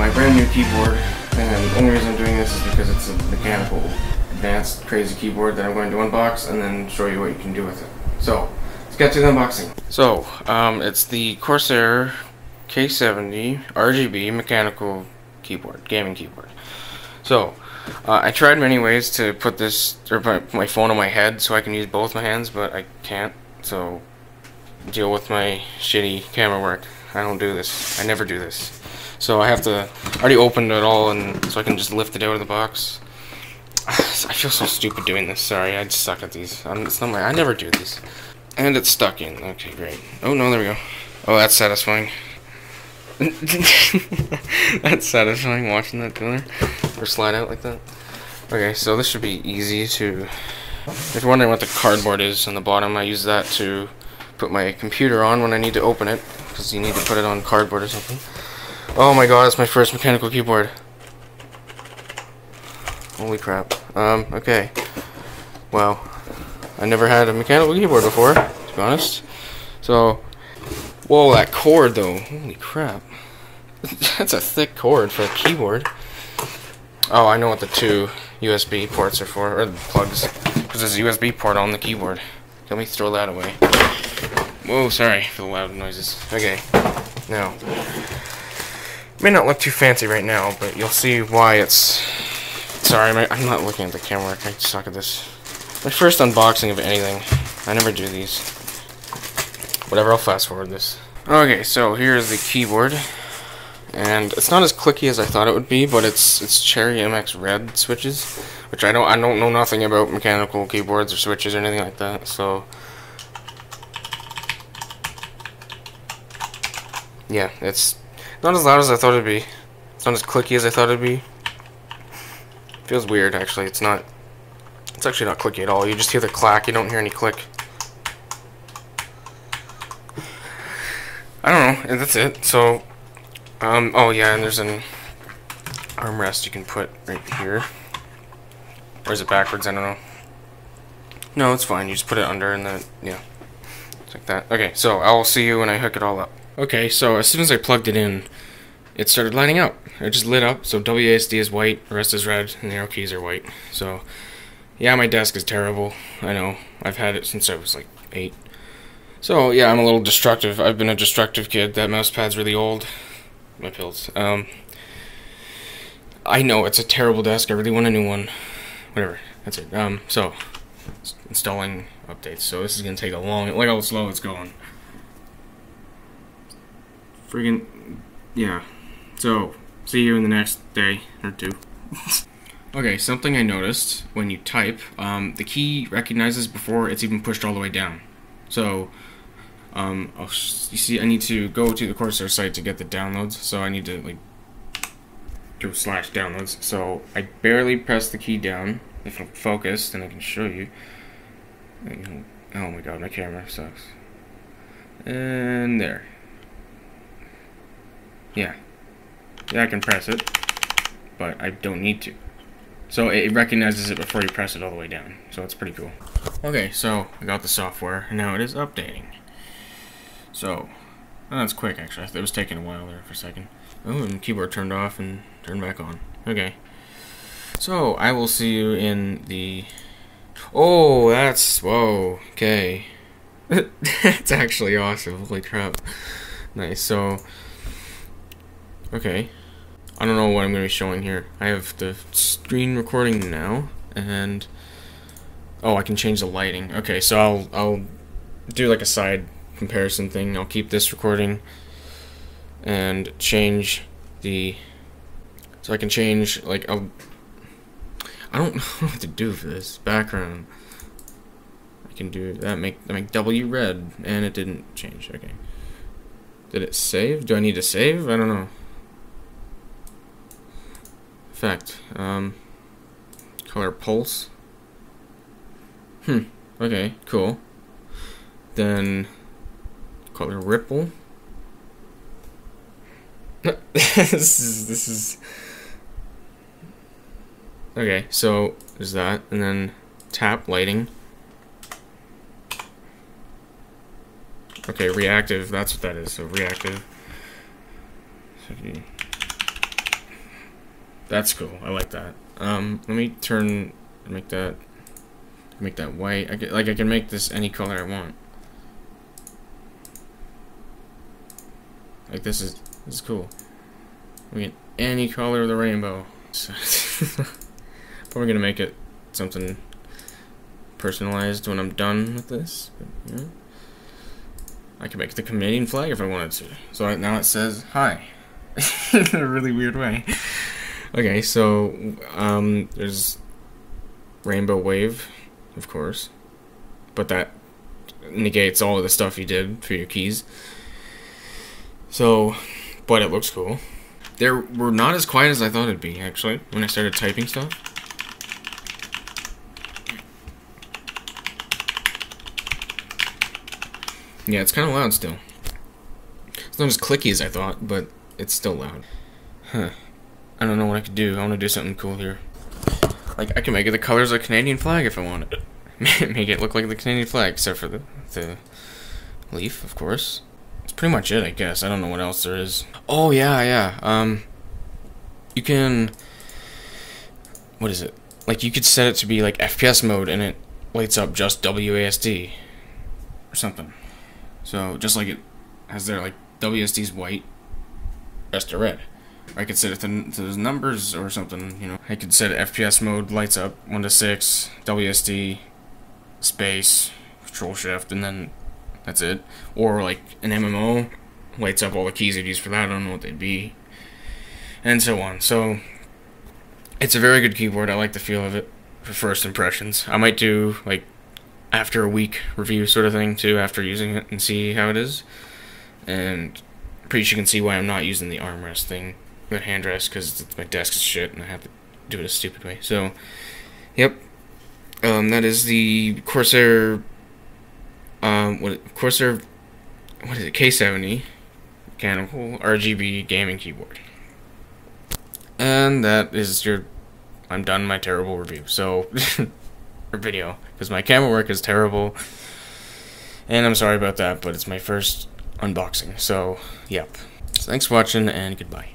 my brand new keyboard, and the only reason I'm doing this is because it's a mechanical, advanced, crazy keyboard that I'm going to unbox and then show you what you can do with it. So, let's get to the unboxing. So, um, it's the Corsair K70 RGB mechanical keyboard, gaming keyboard. So, uh, I tried many ways to put this, or put my phone on my head so I can use both my hands, but I can't, so deal with my shitty camera work. I don't do this. I never do this. So I have to, already opened it all and so I can just lift it out of the box. I feel so stupid doing this, sorry, I just suck at these. I'm, it's not my, I never do these. And it's stuck in, okay, great. Oh no, there we go. Oh, that's satisfying. that's satisfying watching that go. Or slide out like that. Okay, so this should be easy to... If you're wondering what the cardboard is on the bottom, I use that to put my computer on when I need to open it. Because you need to put it on cardboard or something. Oh my god, it's my first mechanical keyboard. Holy crap. Um, okay. Wow. I never had a mechanical keyboard before, to be honest. So, whoa, that cord though. Holy crap. That's a thick cord for a keyboard. Oh, I know what the two USB ports are for, or the plugs. Because there's a USB port on the keyboard. Let me throw that away. Whoa, sorry for the loud noises. Okay, now. May not look too fancy right now, but you'll see why it's... Sorry, I'm not looking at the camera. I suck at this. My first unboxing of anything. I never do these. Whatever, I'll fast forward this. Okay, so here's the keyboard. And it's not as clicky as I thought it would be, but it's it's Cherry MX Red switches, which I don't I don't know nothing about mechanical keyboards or switches or anything like that. So yeah, it's not as loud as I thought it'd be. It's not as clicky as I thought it'd be. Feels weird actually. It's not. It's actually not clicky at all. You just hear the clack. You don't hear any click. I don't know. And that's it. So um, oh yeah, and there's an armrest you can put right here. Or is it backwards? I don't know. No, it's fine. You just put it under and then, yeah. It's like that. Okay, so I'll see you when I hook it all up. Okay, so as soon as I plugged it in, it started lighting up. It just lit up, so WASD is white, rest is red, and the arrow keys are white. So, yeah, my desk is terrible. I know. I've had it since I was like 8. So, yeah, I'm a little destructive. I've been a destructive kid. That mouse pad's really old my pills. Um, I know it's a terrible desk. I really want a new one. Whatever. That's it. Um, so installing updates. So this is gonna take a long. Look how slow it's going. Friggin' yeah. So see you in the next day or two. okay, something I noticed when you type, um, the key recognizes before it's even pushed all the way down. So um, I'll you see, I need to go to the Corsair site to get the downloads, so I need to like do slash downloads. So I barely press the key down. If I'm focused, then I can show you. Oh my god, my camera sucks. And there. Yeah. Yeah, I can press it, but I don't need to. So it recognizes it before you press it all the way down. So it's pretty cool. Okay, so I got the software, and now it is updating. So, oh, that's quick actually. It was taking a while there for a second. Oh, and keyboard turned off and turned back on. Okay. So, I will see you in the... Oh, that's... Whoa, okay. that's actually awesome. Holy crap. Nice, so... Okay. I don't know what I'm going to be showing here. I have the screen recording now, and... Oh, I can change the lighting. Okay, so I'll, I'll do like a side comparison thing. I'll keep this recording and change the so I can change like I'll I don't know what to do for this background. I can do that make that make W red and it didn't change. Okay. Did it save? Do I need to save? I don't know. Effect. Um color pulse. Hmm. Okay, cool. Then color ripple. this is this is okay. So there's that, and then tap lighting. Okay, reactive. That's what that is. So reactive. That's cool. I like that. Um, let me turn, make that, make that white. I get, like I can make this any color I want. Like this is this is cool. We get any color of the rainbow. Probably gonna make it something personalized when I'm done with this. But, yeah. I can make the Canadian flag if I wanted to. So now it says hi. in a really weird way. Okay, so um, there's Rainbow Wave, of course, but that negates all of the stuff you did for your keys. So, but it looks cool. They were not as quiet as I thought it'd be, actually, when I started typing stuff. Yeah, it's kind of loud still. It's not as clicky as I thought, but it's still loud. Huh. I don't know what I could do. I want to do something cool here. Like, I can make it the colors of the Canadian flag if I wanted. make it look like the Canadian flag, except for the, the leaf, of course. That's pretty much it, I guess. I don't know what else there is. Oh, yeah, yeah. Um, you can... What is it? Like, you could set it to be, like, FPS mode, and it lights up just WASD. Or something. So, just like it has there, like, WSD's white, rest of red. I could set it to, those numbers or something, you know. I could set FPS mode, lights up, 1 to 6, WSD, space, control shift, and then that's it. Or like an MMO, lights up all the keys I'd use for that, I don't know what they'd be. And so on. So, it's a very good keyboard, I like the feel of it for first impressions. I might do, like, after a week review sort of thing, too, after using it and see how it is. And pretty sure you can see why I'm not using the armrest thing, the handrest, because my desk is shit and I have to do it a stupid way. So, yep. Um, that is the Corsair, um, what, Corsair, what is it, K70 mechanical RGB gaming keyboard. And that is your, I'm done my terrible review. So, or video, because my camera work is terrible. And I'm sorry about that, but it's my first unboxing. So, yep. So thanks for watching, and goodbye.